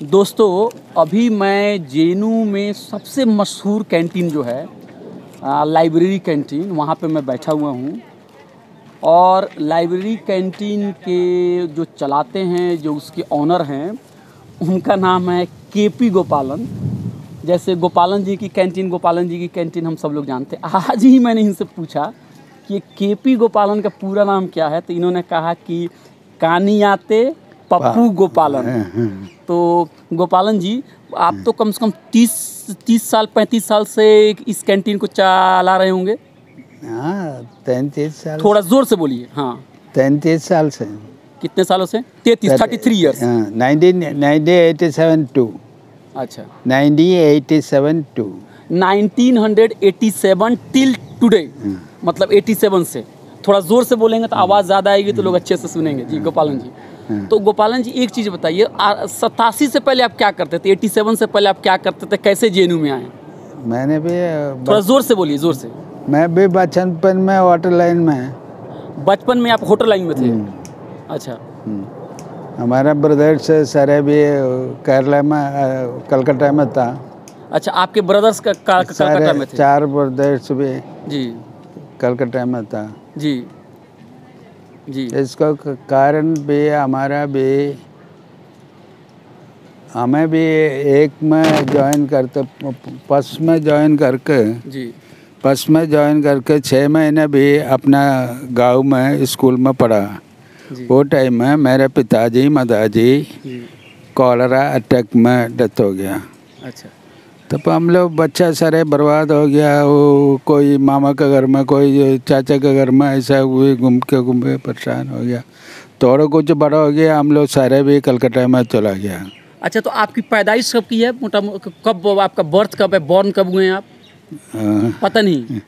दोस्तों, अभी मैं जेनू में सबसे मशहूर कैंटीन जो है लाइब्रेरी कैंटीन, वहाँ पे मैं बैठा हुआ हूँ। और लाइब्रेरी कैंटीन के जो चलाते हैं, जो उसके ऑनर हैं, उनका नाम है के पी गोपालन। जैसे गोपालन जी की कैंटीन, गोपालन जी की कैंटीन हम सब लोग जानते हैं। आज ही मैंने इनसे पूछा कि के पी गोपालन का पूरा नाम क्या है तो इन्होंने कहा कि कानियाते पप्पू गोपालन। तो गोपालन जी आप तो कम से कम तीस तीस साल पैंतीस साल से इस कैंटीन को चला रहे होंगे। हाँ तैंतीस साल थोड़ा ज़ोर से बोलिए हाँ। तैंतीस साल से। कितने सालों से? तैतीस थर्टी थ्री ईयर्स हाँ nineteen nineteen eighty seven to. अच्छा। Nineteen eighty seven to. 1987 till today मतलब 87 से। थोड़ा ज़ोर से बोलेंगे तो आवाज़ ज़्यादा आएगी तो लोग अच्छे से सुनेंगे। जी गोपालन जी। तो गोपालन जी एक चीज़ बताइए सतासी से पहले आप क्या करते थे? 87 से पहले आप क्या करते थे? कैसे जेएनयू में आए? मैंने भी थोड़ा ज़ोर से बोलिए ज़ोर से। मैं भी बचपन में वाटर लाइन में बचपन में आप होटल लाइन में थे? अच्छा। हम्म। हमारा ब्रदर्स सारे भी केरला में कलकत्ता में था। अच्छा आपके ब्रदर्स का का- कलकत्ता में थे? चार ब्रदर्स भी जी। कलकत्ता में था। जी जी। इसका कारण भी हमारा भी। हमें भी एक में ज्वाइन करते पस में ज्वाइन करके जी। फ़र्स्ट में ज्वाइन करके छः महीने भी अपना गाँव में स्कूल में पढ़ा। वो टाइम में मेरे पिताजी माताजी जी। कॉलरा अटैक में डेथ हो गया। अच्छा। तब हम लोग बच्चा सारे बर्बाद हो गया वो कोई मामा के घर में कोई चाचा के घर में ऐसा हुए घूम के घूम के परेशान हो गया। थोड़ा कुछ बड़ा हो गया हम लोग सारे भी कलकत्ता में चला गया। अच्छा तो आपकी पैदाइश कब की है? मोटा कब आपका बर्थ कब है? बॉर्न कब हुए हैं आप? हाँ, पता नहीं।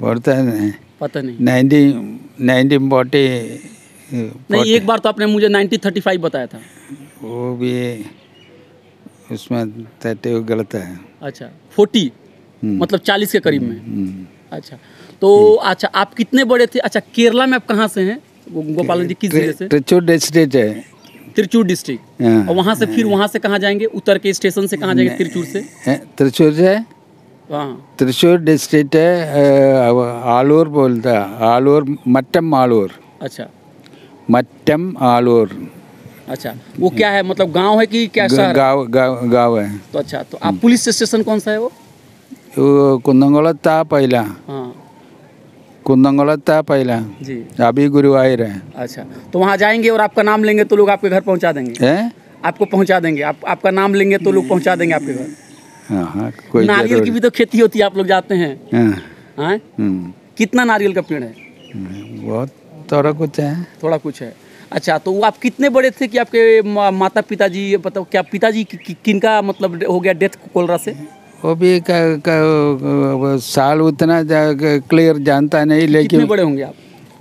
पढ़ता है पता नहीं। नाइनटीन नाइनटीन फोर्टी नहीं एक बार तो आपने मुझे 1935 बताया था। वो भी उसमें हुए गलत है। अच्छा 40 हम्म। मतलब 40 के करीब में? हम्म। अच्छा तो अच्छा आप कितने बड़े थे? अच्छा केरला में आप कहाँ से हैं? गोपालन जी किस ज़िले से? त्रिचूर डिस्ट्रिक्ट है। त्रिचूर डिस्ट्रिक्ट। हाँ। और वहाँ से फिर वहाँ से कहाँ जाएँगे? उत्तर के स्टेशन से कहाँ जाएँगे त्रिचूर से? त्रिचूर से? हाँ। त्रिशूर डिस्ट्रिक्ट है आलूर बोलता है आलूर मट्टम आलूर। अच्छा। मट्टम आलूर। अच्छा वो क्या है? मतलब गाँव है कि क्या ग- शहर? गाँव गाँव गाँव है। तो अच्छा तो आप पुलिस स्टेशन कौन सा है वो? कुंदंगोलत था पहला। हाँ। कुंदंगोलत था पहला। जी। अभी गुरुवायूर है। अच्छा तो वहाँ जाएँगे और आपका नाम लेंगे तो लोग आपके घर पहुँचा देंगे? हैं? आपको पहुँचा देंगे। आप आपका नाम लेंगे तो लोग पहुँचा देंगे आपके घर। हाँ कोई नारियल की भी तो खेती होती है आप लोग जाते हैं। हाँ, हाँ? हम्म, कितना नारियल का पेड़ है? बहुत थोड़ा कुछ है। थोड़ा कुछ है। अच्छा तो वो आप कितने बड़े थे कि आपके माता पिताजी बताओ क्या पिताजी कि, कि, किनका मतलब हो गया डेथ कोलरा से? वो भी क, क, साल उतना जा, क्लियर जानता नहीं लेकिन कितने बड़े होंगे आप?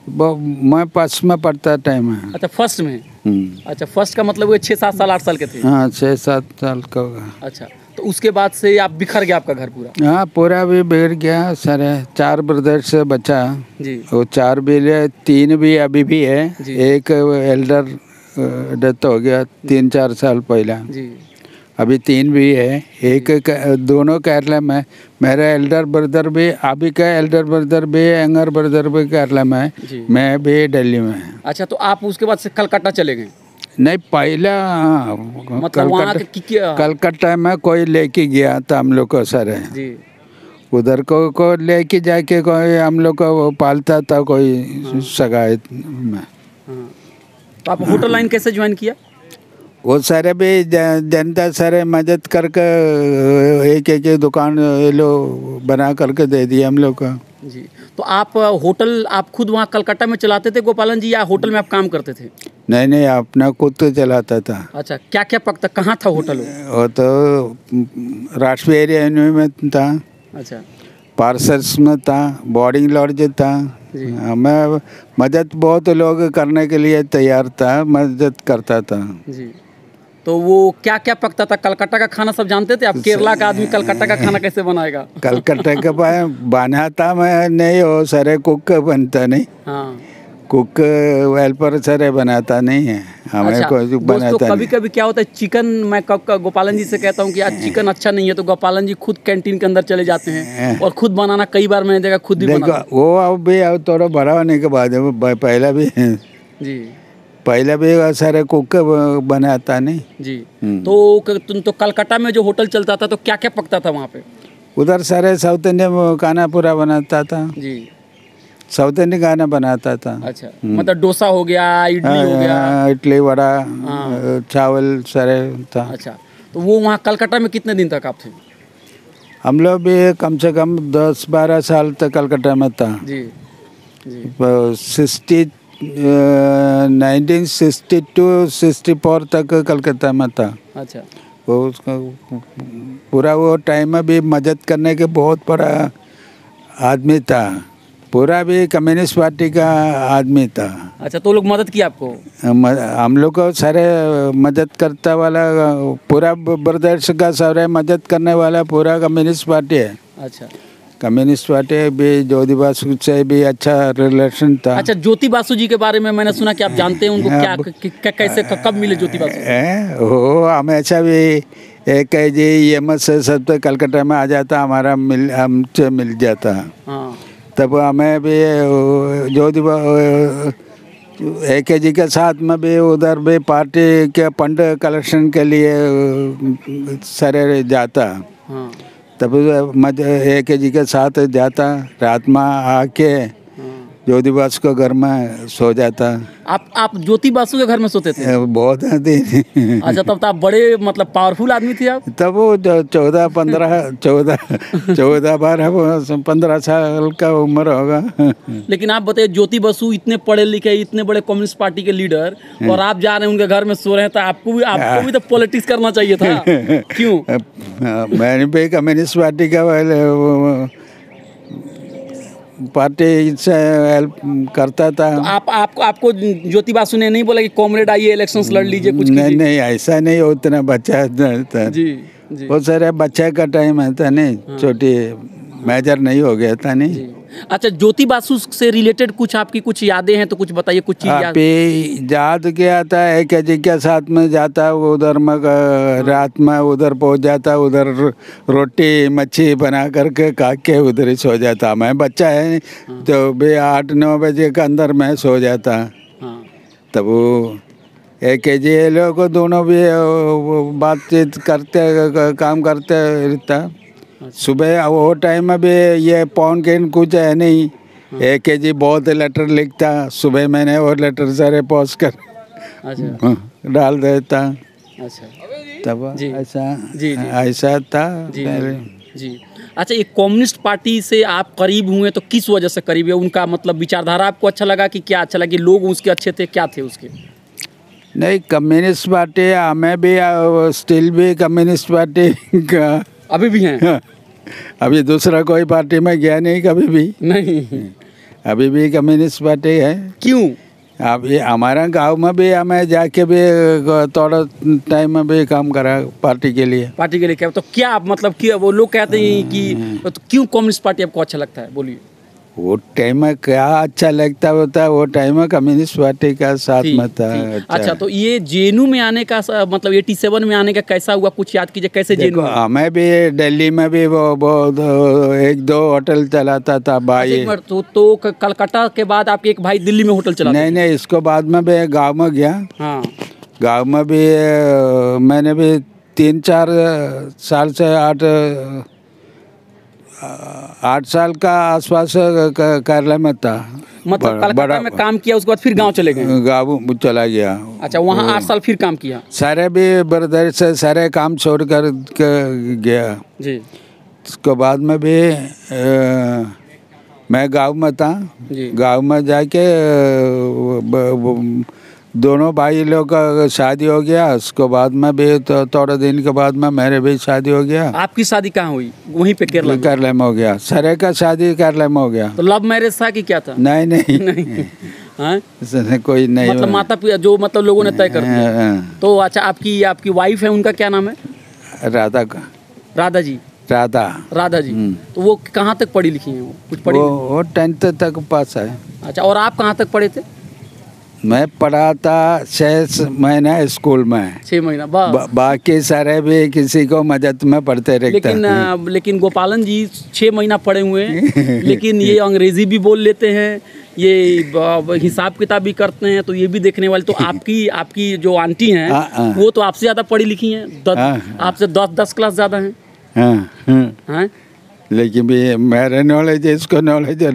मैं पास में पढ़ता टाइम है। अच्छा फ़र्स्ट में? हम्म। अच्छा फ़र्स्ट का मतलब वो छः सात साल आठ साल के थे? हाँ छः सात साल का अच्छा। तो उसके बाद से आप बिखर गया आपका घर पूरा? हाँ पूरा भी बिगड़ गया सारे चार ब्रदर से बचा। जी। वो चार भी ले तीन भी अभी भी है। एक एल्डर डेथ हो गया तीन चार साल पहला। जी। अभी तीन भी है। एक दोनों केरला में। मेरा एल्डर ब्रदर भी अभी का एल्डर ब्रदर भी यंगर ब्रदर भी केरला में। है मैं भी दिल्ली में। अच्छा तो आप उसके बाद से कलकत्ता चले गए? नहीं पहला हाँ, मतलब कलकत्ता कलकत्ता में कोई लेके गया था हम लोग को सर। जी। उधर को को लेके जाके कोई हम लोग को पालता था कोई सगायत में। हाँ। तो आप होटल लाइन कैसे ज्वाइन किया? वो सारे भी जनता सारे मदद करके एक एक एक दुकान ये लोग बना करके दे दिए हम लोग का। जी। तो आप होटल आप खुद वहाँ कलकत्ता में चलाते थे गोपालन जी या होटल में आप काम करते थे? नहीं नहीं अपना खुद तो चलाता था। अच्छा क्या क्या पकता कहाँ था होटल? वो तो राष्ट्रीय एरिया में था। अच्छा। पार्सल्स में था बोर्डिंग लॉज था। मैं मदद बहुत लोग करने के लिए तैयार था मदद करता था। जी। तो वो क्या क्या पकता था? कलकत्ता का खाना सब जानते थे? आप केरला का आदमी कलकत्ता का खाना कैसे बनाएगा? कलकत्ता के बनाता मैं नहीं हो सारे कुक बनता नहीं। हाँ। कुक हेल्पर सर बनाता नहीं है। हमें अच्छा दोस्तों बनाता कभी नहीं। कभी क्या होता है चिकन मैं कब गोपालन जी से कहता हूँ कि आज चिकन अच्छा नहीं है तो गोपालन जी खुद कैंटीन के अंदर चले जाते हैं। और खुद बनाना कई बार मैंने देखा खुद भी देखो वो अब भी अब थोड़ा बड़ा होने के बाद पहला भी जी। पहले भी सारे कुक बनाता नहीं। जी। हम्म। तो तुम तो कलकत्ता में जो होटल चलता था तो क्या क्या पकता था वहाँ पे? उधर सारे साउथ इंडियन खाना पूरा बनाता था। जी। साउथ इंडियन खाना बनाता था। अच्छा। मतलब डोसा हो गया इडली हो गया। हाँ, इडली वड़ा हाँ। चावल सारे था। अच्छा। तो वो वहाँ कलकत्ता में कितने दिन तक आप थे? हम लोग भी कम से कम दस बारह साल तक कलकत्ता में था। जी। जी। Sixty nineteen sixty two sixty four तक कलकत्ता में था। अच्छा। वो उसका पूरा वो टाइम में भी मदद करने के बहुत बड़ा आदमी था। पूरा भी कम्युनिस्ट पार्टी का आदमी था। अच्छा तो लोग मदद किया आपको? हम हम लोग को सारे मदद करता वाला पूरा ब्रदर्स का सारे मदद करने वाला पूरा कम्युनिस्ट पार्टी है। अच्छा। कम्युनिस्ट पार्टी भी ज्योति बासु से भी अच्छा रिलेशन था। अच्छा ज्योति बासु जी के बारे में मैंने सुना कि आप जानते हैं उनको हाँ, क्या क- क- कैसे कब मिले ज्योति बासु? है हमेशा भी एक है जी एम एस सब तो कलकत्ता में आ जाता हमारा मिल हमसे मिल जाता। हाँ। तब हमें भी ज्योति ए के जी के साथ में भी उधर भी पार्टी के फंड कलेक्शन के लिए सारे जाता। हाँ। तब मैं ए के जी के साथ जाता रात में आके ज्योति बास को घर में सो जाता। आप आप ज्योति बासु के घर में सोते थे? बहुत अच्छा तब तो आप बड़े मतलब पावरफुल आदमी थे आप? तब वो चौदह पंद्रह चौदह चौदह बारह पंद्रह साल का उम्र होगा। लेकिन आप बताइए ज्योति बसु इतने पढ़े लिखे इतने बड़े कम्युनिस्ट पार्टी के लीडर और आप जा रहे हैं उनके घर में सो रहे हैं तो आपको भी आपको भी तो पॉलिटिक्स करना चाहिए था। क्यों? मैंने भी कम्युनिस्ट पार्टी का पार्टी से हेल्प करता था। तो आप आपको आपको ज्योति बासु ने नहीं बोला कि कॉमरेड आइए इलेक्शन लड़ लीजिए कुछ नहीं नहीं ऐसा नहीं उतना बच्चा था जी जी। वो सारे बच्चा का टाइम है था नहीं? छोटी मेजर नहीं हो गया था नहीं। अच्छा ज्योति बासु से रिलेटेड कुछ आपकी कुछ यादें हैं तो कुछ बताइए कुछ चीज़ आप याद ही याद क्या था एक जी के साथ में जाता वो उधर में रात में उधर पहुँच जाता उधर रोटी मच्छी बना करके खा के उधर ही सो जाता। मैं बच्चा है तो भी आठ नौ बजे के अंदर मैं सो जाता। हाँ। तब वो एक के जी ये लोग दोनों भी बातचीत करते क- काम करते रहता। सुबह वो टाइम में भी ये पौन के कुछ है नहीं। एक के जी बहुत लेटर लिखता सुबह मैंने वो लेटर सारे पोस्ट कर। अच्छा। डाल देता। अच्छा। तब जी। ऐसा जी, जी। ऐसा था जी जी। अच्छा ये कम्युनिस्ट पार्टी से आप करीब हुए तो किस वजह से करीब है उनका मतलब विचारधारा आपको अच्छा लगा कि क्या अच्छा लगा कि लोग उसके अच्छे थे? क्या थे उसके? नहीं कम्युनिस्ट पार्टी हमें भी स्टिल भी कम्युनिस्ट पार्टी का अभी भी हैं। अभी दूसरा कोई पार्टी में गया नहीं कभी भी। नहीं। अभी भी कम्युनिस्ट पार्टी है। क्यों? अभी ये हमारा गाँव में भी हमें जाके भी थोड़ा टाइम में भी काम करा पार्टी के लिए। पार्टी के लिए क्या? तो क्या आप मतलब क्या वो लोग कहते हैं कि तो क्यों कम्युनिस्ट पार्टी आपको अच्छा लगता है? बोलिए। वो टाइम में क्या अच्छा लगता होता है वो टाइम में कम्युनिस्ट पार्टी का साथ ठीक, में था। ठीक। अच्छा। तो ये जेनू में आने का मतलब 87 में आने का कैसा हुआ? कुछ याद कीजिए कैसे जेनू हमें भी दिल्ली में भी वो बहुत एक दो होटल चलाता था अच्छा, भाई। तो, तो कलकत्ता के बाद आपके एक भाई दिल्ली में होटल चला नहीं नहीं इसको बाद में भी गाँव में गया। हाँ। गाँव में भी मैंने भी तीन चार साल से आठ आठ साल का आसपास कार्यालय में था। मतलब कलकत्ता में काम किया उसके बाद फिर गाँव चले गए? गाँव चला गया। अच्छा वहाँ आठ साल फिर काम किया? सारे भी ब्रदर से सारे काम छोड़ कर के गया। जी। उसके बाद में भी अ, मैं गाँव में था। गाँव में जाके अ, ब- ब- दोनों भाई लोग का शादी हो गया उसके बाद में भी तो थोड़े दिन के बाद में मेरे भी शादी हो गया। आपकी शादी कहाँ हुई? वहीं पे केरला में? केरला में हो गया। सरे का शादी केरला में हो गया। तो लव मैरिज था कि क्या था? नहीं नहीं। हाँ? कोई नहीं मतलब माता पिता जो मतलब लोगों ने तय कर दिया। हाँ, हाँ, तो अच्छा आपकी आपकी वाइफ है उनका क्या नाम है? राधा का। राधा जी। राधा। राधा जी। हम्म। तो वो कहाँ तक पढ़ी लिखी हैं वो? कुछ पढ़ी वो वो टेंथ तक पास है। अच्छा और आप कहाँ तक पढ़े थे? मैं पढ़ा था छः महीने स्कूल में। छः महीना बा, बाकी सारे भी किसी को मदद में पढ़ते रहते लेकिन लेकिन गोपालन जी छः महीना पढ़े हुए हैं लेकिन ये अंग्रेज़ी भी बोल लेते हैं ये हिसाब किताब भी करते हैं तो ये भी देखने वाले तो आपकी आपकी जो आंटी हैं हाँ, हाँ। वो तो आपसे ज़्यादा पढ़ी लिखी हैं हाँ, आपसे दस दस क्लास ज़्यादा। हैं? लेकिन भी मेरे नॉलेज इसको नॉलेज है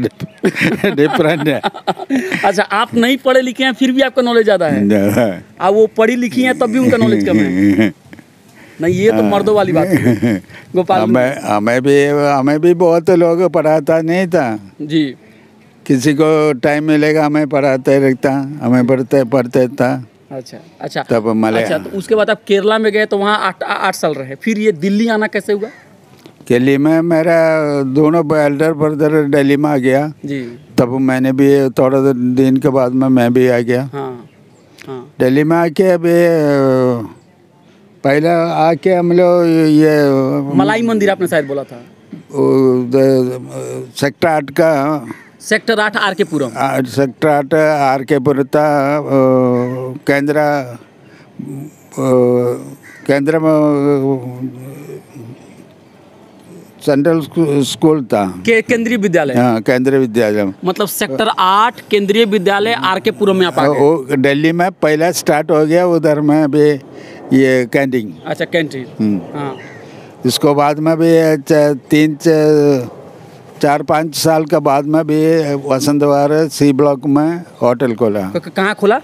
डिफरेंट है। अच्छा आप नहीं पढ़े लिखे हैं फिर भी आपका नॉलेज ज़्यादा है? अब वो पढ़ी लिखी हैं तब भी उनका नॉलेज कम है। नहीं ये तो मर्दों वाली बात है। गोपाल हमें हमें भी हमें भी बहुत लोग पढ़ाता नहीं था। जी। किसी को टाइम मिलेगा हमें पढ़ाते रहता हमें पढ़ते पढ़ते था अच्छा अच्छा। तब मले अच्छा तो उसके बाद आप केरला में गए तो वहाँ आठ आठ साल रहे। फिर ये दिल्ली आना कैसे हुआ? दिल्ली में मेरा दोनों एल्डर ब्रदर दिल्ली में आ गया। जी। तब मैंने भी थोड़ा दिन के बाद में मैं भी आ गया। हाँ हाँ। दिल्ली में आके अभी पहले आके हम लोग ये मलाई मंदिर आपने शायद बोला था। सेक्टर आठ का सेक्टर आठ आर के पुरम। सेक्टर आठ आर के पुरता केंद्र केंद्र में सेंट्रल स्कूल था। के केंद्रीय विद्यालय? हाँ केंद्रीय विद्यालय। मतलब सेक्टर आठ केंद्रीय विद्यालय आर के पुरम में आप वो दिल्ली में पहला स्टार्ट हो गया उधर में अभी ये कैंटीन अच्छा कैंटीन हम्म। हाँ। इसको बाद में भी तीन चार पाँच साल के बाद में भी वसंत सी ब्लॉक में होटल खोला। कहाँ खोला?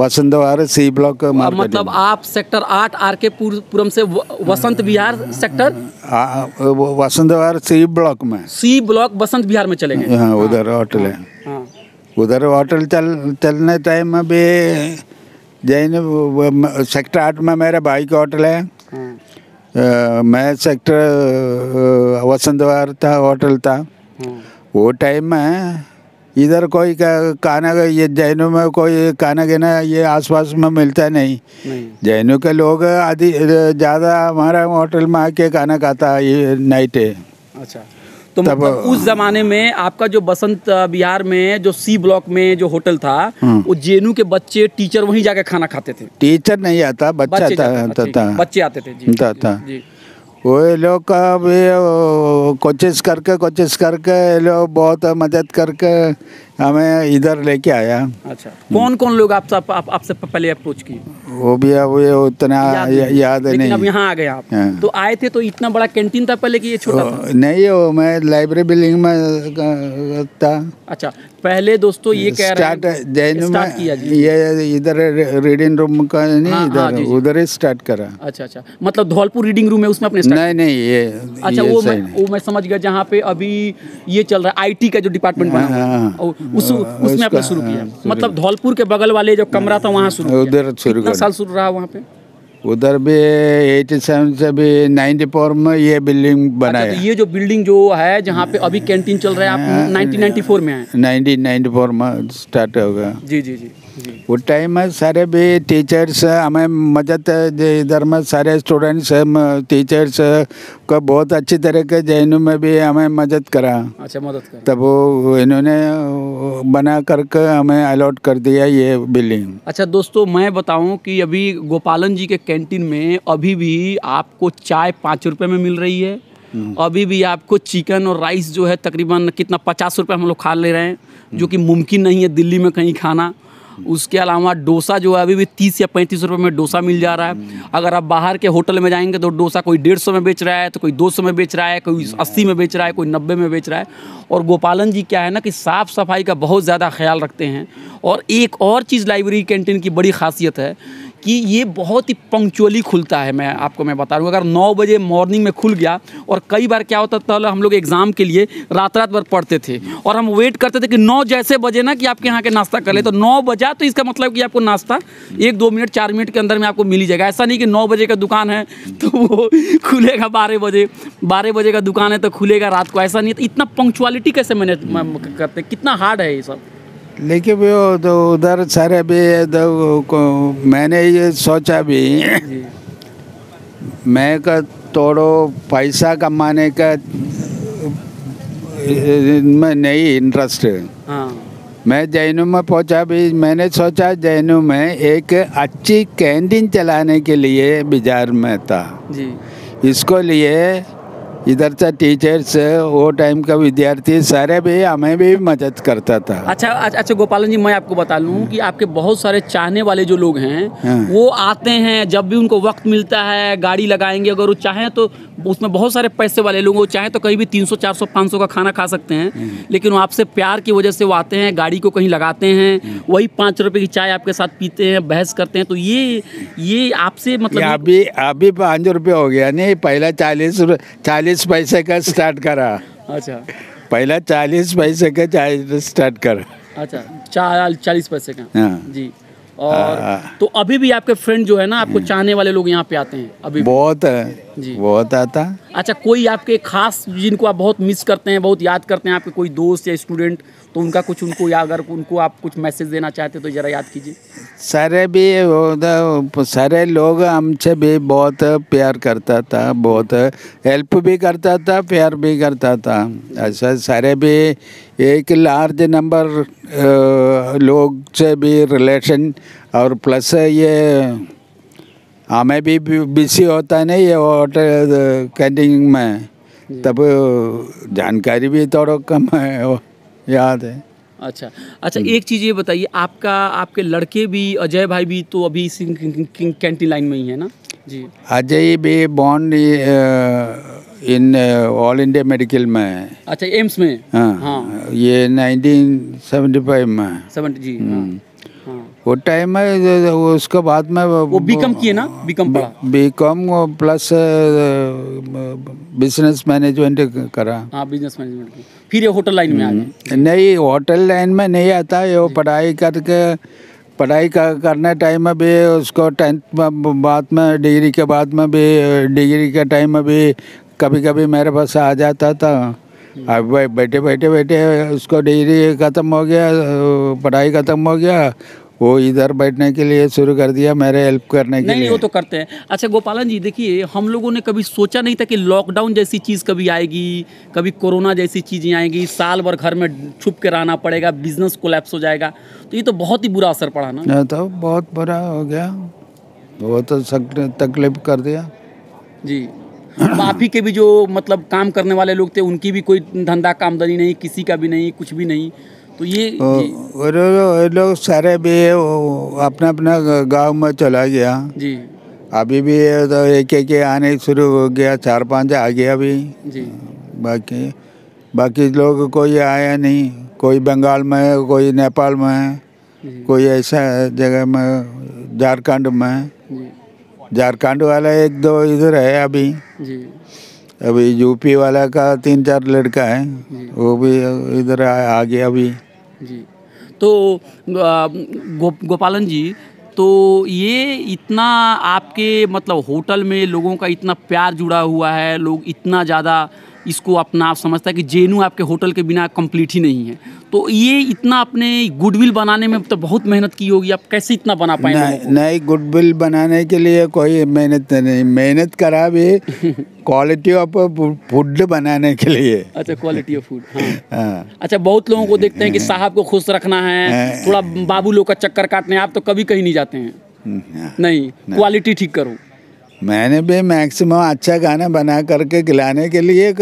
वसंत विहार सी ब्लॉक मतलब आप सेक्टर आठ आर के पुर- पुरम से Vasant Vihar sector? Vasant Vihar C block में। सी ब्लॉक बसंत विहार में चले गए। हाँ उधर होटल है। हाँ उधर होटल चल चलने टाइम में भी जैन सेक्टर आठ में मेरे भाई का होटल है। हाँ। मैं सेक्टर वसंत विहार था होटल था। हाँ। वो टाइम में इधर कोई का- खाना का ये जैनों में कोई खाना गीना ये आसपास में मिलता नहीं। नहीं। जैनों के लोग आदि ज़्यादा हमारा होटल में आके खाना खाता है ये नाइट है। अच्छा। तो तब- मतलब उस जमाने में आपका जो बसंत बिहार में जो सी ब्लॉक में जो होटल था हम्म। वो जेनू के बच्चे टीचर वहीं जाके खाना खाते थे? टीचर नहीं आता बच्चा बच्चे आते थे जी था, था। जी। वो ये लोग का भी वो कोशिश करके कोशिश करके ये लोग बहुत मदद करके हमें इधर लेके आया। अच्छा। कौन कौन लोग आपसे आप, आप, आपसे पहले अप्रोच किए? वो भी अब ये उतना या- याद अब नहीं यहाँ आ गए आप। हाँ। तो आए थे तो इतना बड़ा कैंटीन था पहले कि ये छोटा था? नहीं वो मैं लाइब्रेरी बिल्डिंग में था। अच्छा पहले दोस्तों ये कह रहे हैं जैन में ये इधर रीडिंग रूम का नहीं हाँ, हाँ, इधर। उधर ही स्टार्ट करा। अच्छा अच्छा। मतलब धौलपुर रीडिंग रूम है उसमें अपने नहीं नहीं ये अच्छा वो मैं वो मैं समझ गया जहाँ पे अभी ये चल रहा है आईटी का जो डिपार्टमेंट बना हाँ, उस उसमें आपने शुरू किया। हाँ, मतलब धौलपुर के बगल वाले जो कमरा था वहाँ शुरू उधर शुरू साल शुरू रहा वहाँ पे? उधर भी एटी सेवन से भी नाइन्टी फोर में ये बिल्डिंग अच्छा बनाया। तो ये जो बिल्डिंग जो है जहाँ पे अभी कैंटीन चल रहा है आप 1994 में आए नाइनटीन नाइन्टी फोर में स्टार्ट होगा जी जी जी। वो टाइम में सारे भी टीचर्स हमें मदद इधर में सारे स्टूडेंट्स टीचर्स को बहुत अच्छी तरह के जैन में भी हमें मदद करा। अच्छा मदद कर। तब वो इन्होंने बना करके हमें अलॉट कर दिया ये बिल्डिंग अच्छा दोस्तों मैं बताऊँ कि अभी गोपालन जी के कैंटीन में अभी भी आपको चाय पाँच रुपये में मिल रही है। अभी भी आपको चिकन और राइस जो है तकरीबन कितना पचास रुपये हम लोग खा ले रहे हैं जो कि मुमकिन नहीं है दिल्ली में कहीं खाना। उसके अलावा डोसा जो है, अभी भी तीस या पैंतीस रुपये में डोसा मिल जा रहा है। अगर आप बाहर के होटल में जाएँगे तो डोसा कोई डेढ़ सौ में बेच रहा है तो कोई दो सौ में बेच रहा है, कोई अस्सी में बेच रहा है, कोई नब्बे में बेच रहा है। और गोपालन जी क्या है ना कि साफ़ सफ़ाई का बहुत ज़्यादा ख्याल रखते हैं। और एक और चीज़ लाइब्रेरी कैंटीन की बड़ी खासियत है कि ये बहुत ही पंक्चुअली खुलता है, मैं आपको मैं बता रहा हूँ। अगर नौ बजे मॉर्निंग में खुल गया, और कई बार क्या होता था, हम लोग एग्ज़ाम के लिए रात रात भर पढ़ते थे, और हम वेट करते थे कि नौ जैसे बजे ना कि आपके यहाँ के नाश्ता कर ले। तो नौ बजा तो इसका मतलब कि आपको नाश्ता एक, दो मिनट, चार मिनट के अंदर में आपको मिल ही जाएगा। ऐसा नहीं कि नौ बजे का दुकान है तो वो खुलेगा बारह बजे बारह बजे का दुकान है तो खुलेगा रात को। ऐसा नहीं इतना पंक्चुअलिटी कैसे मैनेज करते कितना हार्ड है ये सब? लेकिन भी वो तो उधर सारे भी तो मैंने ये सोचा भी मैं का तोड़ो पैसा कमाने का इनमें नहीं इंटरेस्ट है। हाँ मैं जैनू में पहुँचा भी मैंने सोचा जैनू में एक अच्छी कैंटीन चलाने के लिए बाज़ार में था। जी। इसको लिए इधर से टीचर्स वो टाइम का विद्यार्थी सारे भी हमें भी मदद करता था अच्छा अच्छा अच्छा, गोपालन जी मैं आपको बता लूँ कि आपके बहुत सारे चाहने वाले जो लोग हैं हाँ। वो आते हैं जब भी उनको वक्त मिलता है गाड़ी लगाएँगे अगर वो चाहें तो उसमें बहुत सारे पैसे वाले लोग वो चाहें तो कहीं भी तीन सौ चार सौ पाँच सौ का खाना खा सकते हैं हम्म। लेकिन वो आपसे प्यार की वजह से वो आते हैं गाड़ी को कहीं लगाते हैं हम्म। वही पाँच रुपये की चाय आपके साथ पीते हैं बहस करते हैं तो ये ये आपसे मतलब अभी अभी पाँच रुपये हो गया नहीं पहला चालीस चालीस पैसे का स्टार्ट करा। अच्छा। पहला चालीस पैसे का चाय स्टार्ट कर। अच्छा चालीस पैसे का। हाँ। जी। और आ, तो अभी भी आपके फ्रेंड जो है ना आपको चाहने वाले लोग यहाँ पे आते हैं अभी बहुत है। जी। बहुत आता। अच्छा कोई आपके खास जिनको आप बहुत मिस करते हैं बहुत याद करते हैं आपके कोई दोस्त या स्टूडेंट तो उनका कुछ उनको या अगर उनको आप कुछ मैसेज देना चाहते तो ज़रा याद कीजिए। सारे भी सारे लोग हमसे भी बहुत प्यार करता था बहुत हेल्प भी करता था प्यार भी करता था। ऐसा सारे भी एक लार्ज नंबर लोग से भी रिलेशन और प्लस ये हमें भी बिज़ी होता है ना ये होटल कैंटीन में। तब जानकारी भी थोड़ा कम है याद है। अच्छा। अच्छा एक चीज़ ये बताइए आपका आपके लड़के भी अजय भाई भी तो अभी इसी कैंटीन लाइन में ही है ना? जी। अजय भी bond in all India medical में है। अच्छा एम्स में? हाँ। हाँ। ये 1975 में सेवेंटी जी हाँ हाँ। वो टाइम में उसके बाद में वो बीकॉम किए ना? बीकॉम पढ़ा। B Com plus business management करा। हाँ बिज़नेस मैनेजमेंट फिर ये होटल लाइन में आ गए। नहीं होटल लाइन में नहीं आता ये वो पढ़ाई करके पढ़ाई कर, करने टाइम में भी उसको टेंथ में बाद में डिग्री के बाद में भी डिग्री के टाइम में भी कभी कभी मेरे पास आ जाता था। अब बै- बैठे बैठे बैठे उसको डिग्री ख़त्म हो गया पढ़ाई ख़त्म हो गया वो इधर बैठने के लिए शुरू कर दिया मेरे हेल्प करने के नहीं लिए नहीं वो तो करते हैं। अच्छा गोपालन जी देखिए हम लोगों ने कभी सोचा नहीं था कि लॉकडाउन जैसी चीज़ कभी आएगी कभी कोरोना जैसी चीज़ें आएँगी साल भर घर में छुप के रहना पड़ेगा बिज़नेस कोलैप्स हो जाएगा। तो ये तो बहुत ही बुरा असर पड़ा ना? तो बहुत बुरा हो गया। वो तो तकलीफ़ कर दिया। जी। माफ़ी के भी जो मतलब काम करने वाले लोग थे उनकी भी कोई धंधा कामदनी नहीं किसी का भी नहीं कुछ भी नहीं। तो ये वो वो लोग सारे भी वो अपना अपना गाँव में चला गया। जी। अभी भी तो एक एक आने शुरू हो गया चार पाँच आ गया अभी। जी। बाकी बाकी लोग कोई आया नहीं। कोई बंगाल में है कोई नेपाल में है कोई ऐसा जगह में झारखंड में। झारखंड वाला एक दो इधर है अभी। जी। अभी यूपी वाला का तीन चार लड़का है वो भी इधर आ, आ गया अभी। जी। तो गो, गोपालन जी तो ये इतना आपके मतलब होटल में लोगों का इतना प्यार जुड़ा हुआ है लोग इतना ज़्यादा इसको अपना आप समझता है कि जेनू आपके होटल के बिना कंप्लीट ही नहीं है। तो ये इतना अपने गुडविल बनाने में तो बहुत मेहनत की होगी आप कैसे इतना बना पाए नहीं नहीं गुडविल बनाने के लिए कोई मेहनत नहीं मेहनत करा भी क्वालिटी ऑफ़ फ़ूड बनाने के लिए। अच्छा क्वालिटी ऑफ़ फ़ूड हाँ। हाँ। अच्छा बहुत लोगों को देखते हैं कि साहब को खुश रखना है थोड़ा बाबू लोग का चक्कर काटने आप तो कभी कहीं नहीं जाते हैं। हाँ। नहीं क्वालिटी ठीक करो। मैंने भी मैक्सिमम अच्छा गाना बना करके खिलाने के लिए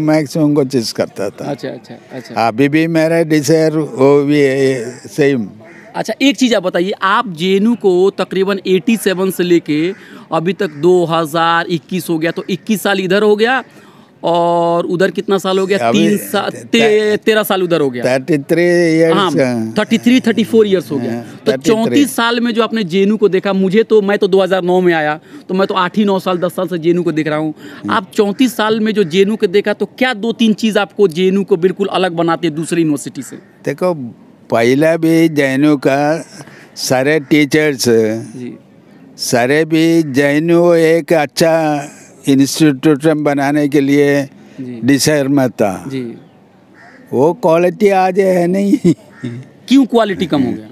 मैक्सिमम कोशिश करता था। अच्छा अच्छा अच्छा। अभी भी मेरा डिज़ायर वो भी है सेम अच्छा एक चीज़ आप बताइए आप जेनू को तकरीबन 87 से लेके अभी तक 2021 हो गया तो 21 साल इधर हो गया और उधर कितना साल हो गया? तीन साल ते, तेरह साल उधर हो गया। थर्टी थ्री हाँ thirty three thirty four years हो गया। हाँ, तो चौंतीस साल में जो आपने जेनू को देखा मुझे तो मैं तो 2009 में आया तो मैं तो आठ ही नौ साल दस साल से जेनू को देख रहा हूँ। आप चौंतीस साल में जो जेनू को देखा तो क्या दो तीन चीज़ आपको जेनू को बिल्कुल अलग बनाती है दूसरी यूनिवर्सिटी से? देखो पहला भी जैनों का सारे टीचर्स जी। सारे भी जैनों एक अच्छा इंस्टीट्यूशन बनाने के लिए डिसाइड में था जी। वो क्वालिटी आज है नहीं। क्यों क्वालिटी कम हो गया?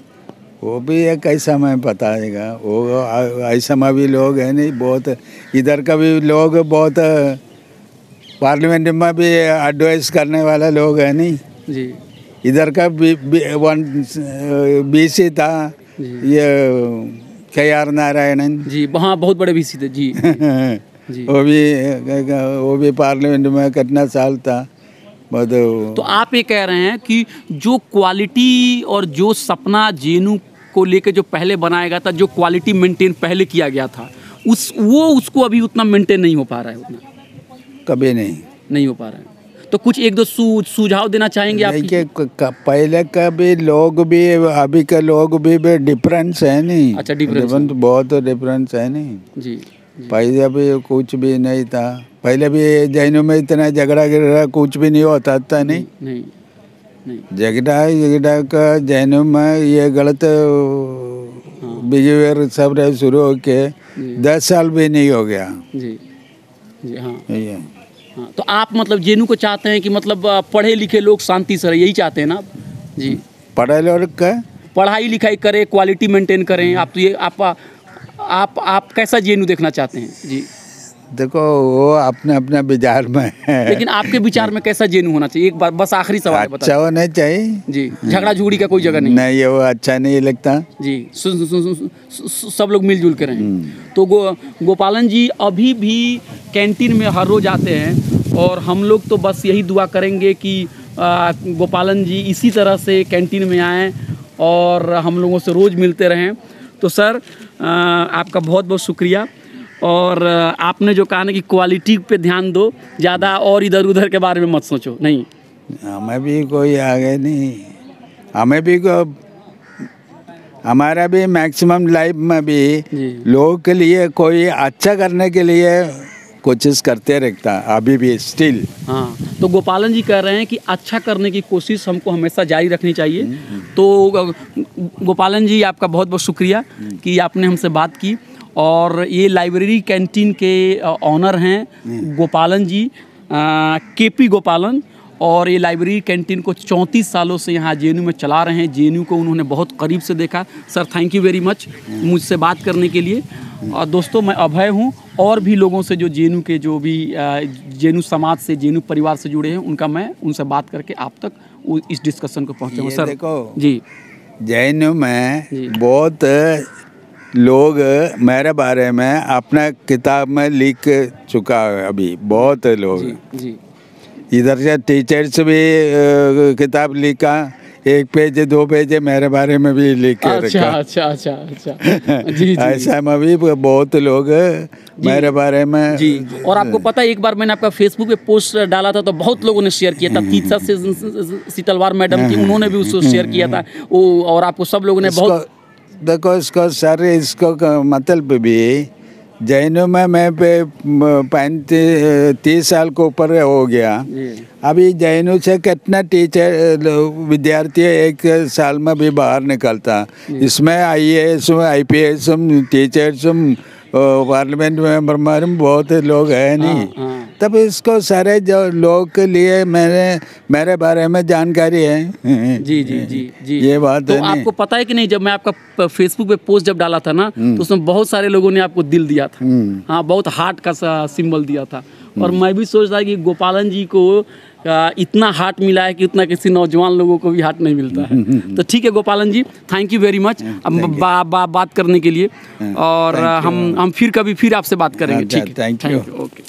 वो भी एक ऐसा मैं बताएगा। वो ऐसा में भी लोग हैं नहीं बहुत इधर का भी लोग बहुत पार्लियामेंट में भी एडवाइस करने वाला लोग है नहीं। जी। इधर का बी, बी, वन बीसी था ये के आर नारायणन जी वहाँ बहुत बड़े वीसी थे जी। वो भी वो भी पार्लियामेंट में कितना साल था तो आप ये कह रहे हैं कि जो क्वालिटी और जो सपना जेनू को लेके जो पहले बनाया गया था जो क्वालिटी मेंटेन पहले किया गया था उस वो उसको अभी उतना मेंटेन नहीं हो पा रहा है उतना। कभी नहीं। नहीं हो पा रहा है। तो कुछ एक दो सुझाव देना चाहेंगे आप? क- पहले का भी लोग भी अभी के लोग भी, भी डिफरेंस है नहीं। अच्छा, डिफरेंस बहुत डिफरेंस है नहीं। जी। पहले भी कुछ भी नहीं था। पहले भी जैनों में इतना झगड़ा गिरा कुछ भी नहीं होता था नहीं नहीं? नहीं झगड़ा झगड़ा का जैनों में ये गलत बिहेवियर सब रहे शुरू होके दस साल भी नहीं हो गया। जी जी हाँ। हाँ तो आप मतलब जेनू को चाहते हैं कि मतलब पढ़े लिखे लोग शांति से रहे यही चाहते हैं ना? जी। पढ़े लोग का पढ़ाई लिखाई करें क्वालिटी मेंटेन करें आप तो ये आप आप आप कैसा जेनू देखना चाहते हैं? जी। देखो वो अपने अपने विचार में है। लेकिन आपके विचार में कैसा जेनू होना चाहिए? एक बार बस आखिरी सवाल अच्छा होना चाहिए। जी झगड़ा झुगड़ी का कोई जगह नहीं। नहीं ये वो अच्छा नहीं लगता। जी सु, सु, सु, सु, सु, सु, सब लोग मिलजुल के रहें। तो गो गोपालन जी अभी भी कैंटीन में हर रोज आते हैं और हम लोग तो बस यही दुआ करेंगे कि आ, गोपालन जी इसी तरह से कैंटीन में आएँ और हम लोगों से रोज़ मिलते रहें। तो सर आपका बहुत बहुत शुक्रिया। और आपने जो कहा ना कि क्वालिटी पे ध्यान दो ज़्यादा और इधर उधर के बारे में मत सोचो नहीं? हमें भी कोई आगे नहीं। हमें भी को हमारा भी मैक्सिमम लाइफ में भी लोगों के लिए कोई अच्छा करने के लिए कोशिश करते रहता अभी भी स्टिल हाँ तो गोपालन जी कह रहे हैं कि अच्छा करने की कोशिश हमको हमेशा जारी रखनी चाहिए। तो गोपालन जी आपका बहुत बहुत शुक्रिया कि आपने हमसे बात की। और ये लाइब्रेरी कैंटीन के ऑनर हैं गोपालन जी के पी गोपालन। और ये लाइब्रेरी कैंटीन को चौंतीस सालों से यहाँ जे में चला रहे हैं। जेएनयू को उन्होंने बहुत करीब से देखा। Sir thank you very much मुझसे बात करने के लिए। और दोस्तों मैं अभय हूँ। और भी लोगों से जो जेनू के जो भी जेनू समाज से जेनू परिवार से जुड़े हैं उनका मैं उनसे बात करके आप तक इस डिस्कशन को पहुँचाऊँ ये सर देखो। जी। जैन में बहुत लोग मेरे बारे में अपना किताब में लिख चुका है अभी बहुत लोग। जी जी। इधर से टीचर्स भी किताब लिखा एक पेज दो पेज मेरे बारे में भी लिख के अच्छा रखा। अच्छा अच्छा अच्छा। जी जी। ऐसा में भी बहुत लोग मेरे बारे में जी और आपको पता है एक बार मैंने आपका फेसबुक पे पोस्ट डाला था तो बहुत लोगों ने शेयर किया था। तीसरा से शीतलवार मैडम थी उन्होंने भी उसको शेयर किया था। वो और आपको सब लोगों ने बहुत देखो इसको सर इसको मतलब भी जैनों में मैं पे पैंतीस तीस साल के ऊपर हो गया। अभी जैनों से कितना टीचर विद्यार्थी एक साल में भी बाहर निकलता। इसमें I A S I P S teachers parliament member में बहुत लोग हैं नहीं। हाँ तब इसको सारे जो लोग के लिए मैंने मेरे बारे में जानकारी है। जी जी जी जी। ये बात तो है आपको पता है कि नहीं जब मैं आपका फेसबुक पे पोस्ट जब डाला था ना तो उसमें बहुत सारे लोगों ने आपको दिल दिया था। हम्म। हाँ बहुत हार्ट का सा सिंबल दिया था। और मैं भी सोच रहा कि गोपालन जी को आ, इतना हार्ट मिला है कि उतना किसी नौजवान लोगों को भी हार्ट नहीं मिलता है। तो ठीक है Gopalan ji thank you very much अब बा, बा, बात करने के लिए। और हम हम फिर कभी फिर आपसे बात करेंगे। अच्छा, ठीक है। Thank you okay